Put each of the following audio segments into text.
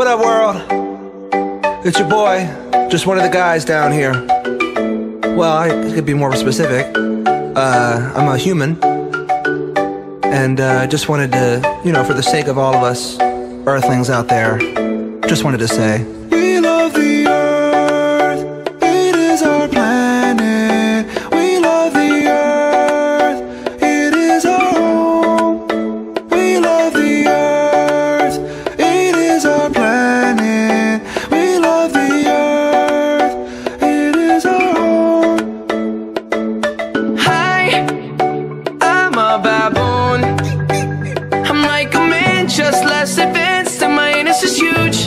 What up, world? It's your boy, just one of the guys down here. Well, I could be more specific. Uh, I'm a human. And uh, just wanted to, you know, for the sake of all of us earthlings out there, just wanted to say. We love the just less advanced, and my anus is huge.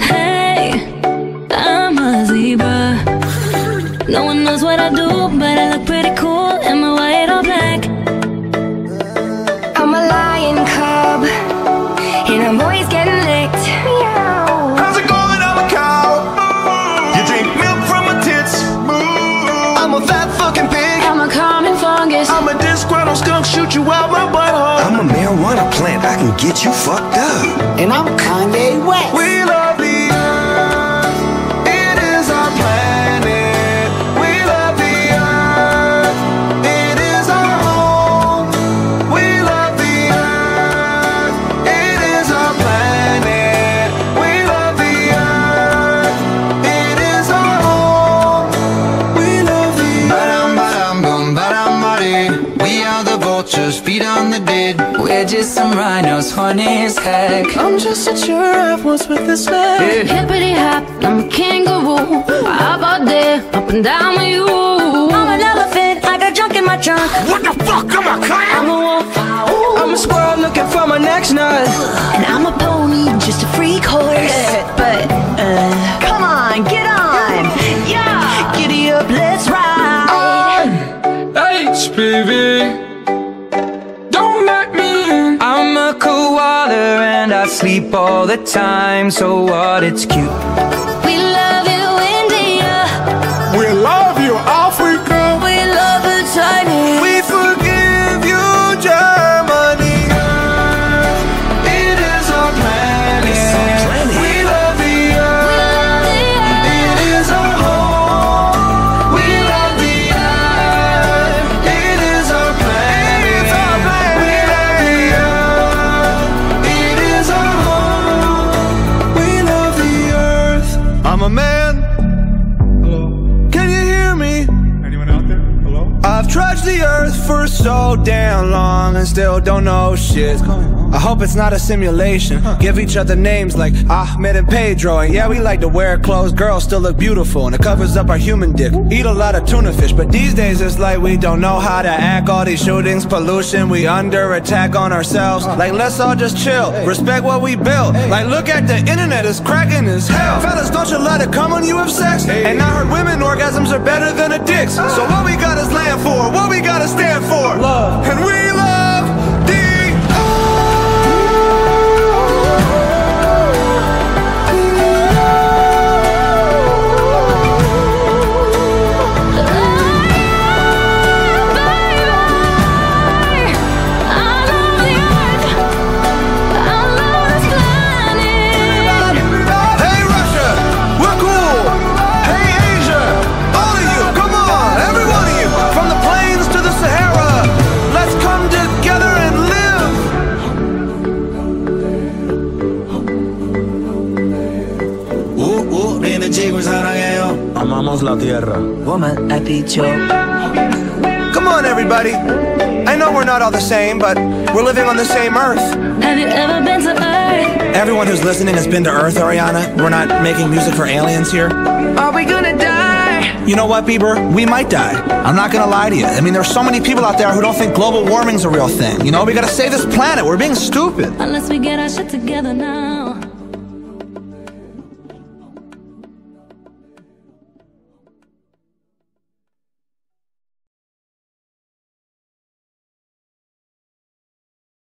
Hey, I'm a zebra. No one knows what I do, but I look pretty cool in my white or black. I'm a lion cub, and I'm always getting licked. How's it going? I'm a cow. You drink milk from my tits. I'm a fat fucking pig. I'm a common fungus. I'm a disgruntled skunk. Shoot you out my butthole. I'm a marijuana plant. I can get you fucked up. And I'm Kanye West. We love dead. We're just some rhinos, horny as heck. I'm just a giraffe once with a snake. Hippity hop, I'm a kangaroo. I hop out there, up and down with you. I'm an elephant, I got junk in my trunk. What the fuck? I'm a cow. I'm a wolf, I'm a squirrel looking for my next nut. And I'm a pony, just a freak horse. But, uh, come on, get on. Yeah, giddy up, let's ride. HPV. Koala and I sleep all the time. So what? It's cute. Damn long and still don't know shit. I hope it's not a simulation. Give each other names like Ahmed and Pedro. And yeah, we like to wear clothes. Girls still look beautiful and it covers up our human dick. Eat a lot of tuna fish, but these days it's like we don't know how to act. All these shootings, pollution, we under attack on ourselves. Like, let's all just chill. Respect what we built. Like, look at the internet, it's cracking as hell. Fellas, don't you let it come when you have sex. And I heard women orgasms are better than a dick's. So what we Viene chico y sarangueo. Amamos la tierra. Woman, I beat you. Come on, everybody. I know we're not all the same, but we're living on the same Earth. Have you ever been to Earth? Everyone who's listening has been to Earth, Ariana. We're not making music for aliens here. Are we gonna die? You know what, Bieber? We might die. I'm not gonna lie to you. I mean, there's so many people out there who don't think global warming's a real thing. You know, we gotta save this planet. We're being stupid. Unless we get our shit together now.